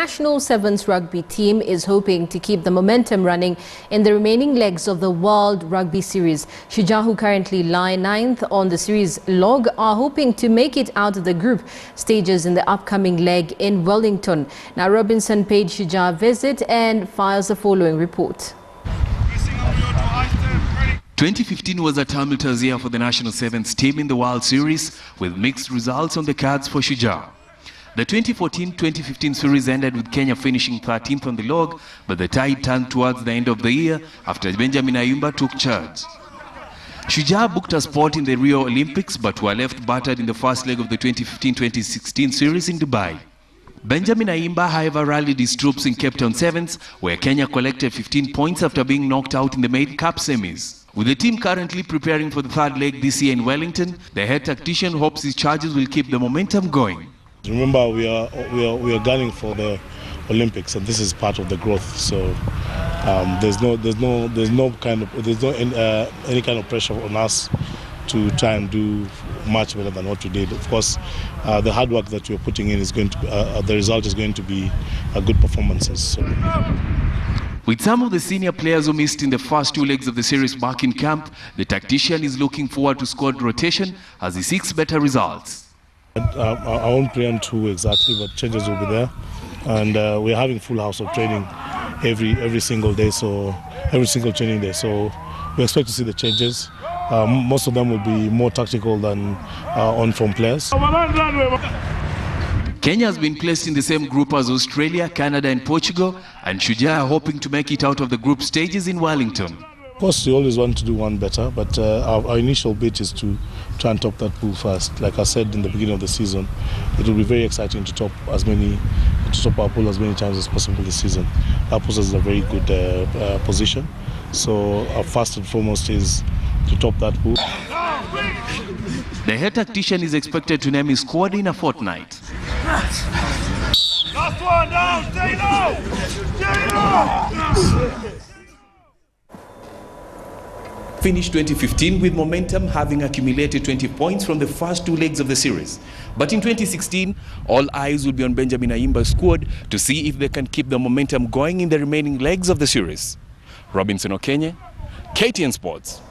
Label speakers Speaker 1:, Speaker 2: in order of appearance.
Speaker 1: national sevens rugby team is hoping to keep the momentum running in the remaining legs of the World Rugby Series. Shujaa, who currently lie ninth on the series log, are hoping to make it out of the group stages in the upcoming leg in Wellington. Now, Robinson paid Shujaa a visit and files the following report.
Speaker 2: 2015 was a tumultuous year for the national sevens team in the World Series, with mixed results on the cards for Shujaa. The 2014-2015 series ended with Kenya finishing 13th on the log, but the tide turned towards the end of the year after Benjamin Ayimba took charge. Shujaa booked a spot in the Rio Olympics, but were left battered in the first leg of the 2015-2016 series in Dubai. Benjamin Ayimba, however, rallied his troops in Cape Town Sevens, where Kenya collected 15 points after being knocked out in the main cup semis. With the team currently preparing for the third leg this year in Wellington, the head tactician hopes his charges will keep the momentum going.
Speaker 3: Remember, we are, we are, we are gunning for the Olympics, and this is part of the growth. So um, there's no there's no there's no kind of there's no uh, any kind of pressure on us to try and do much better than what we did. Of course, uh, the hard work that we're putting in is going to uh, the result is going to be uh, good performances. So.
Speaker 2: With some of the senior players who missed in the first two legs of the series back in camp, the tactician is looking forward to squad rotation as he seeks better results.
Speaker 3: Uh, I won't preempt who exactly, but changes will be there. And uh, we're having full house of training every every single day, so every single training day. So we expect to see the changes. Um, most of them will be more tactical than uh, on-form players.
Speaker 2: Kenya has been placed in the same group as Australia, Canada and Portugal, and Shujaa are hoping to make it out of the group stages in Wellington.
Speaker 3: Of course, we always want to do one better, but uh, our, our, initial bid is to try and top that pool first. Like I said in the beginning of the season, it will be very exciting to top as many, to top our pool as many times as possible this season. That puts us in a very good uh, uh, position. So our first and foremost is to top that pool.
Speaker 2: The head tactician is expected to name his squad in a fortnight.
Speaker 4: Last one down, stay low! Stay low!
Speaker 2: Finished 2015 with momentum, having accumulated 20 points from the first two legs of the series. But in 2016, all eyes will be on Benjamin Ayimba's squad to see if they can keep the momentum going in the remaining legs of the series. Robinson Okenye, KTN Sports.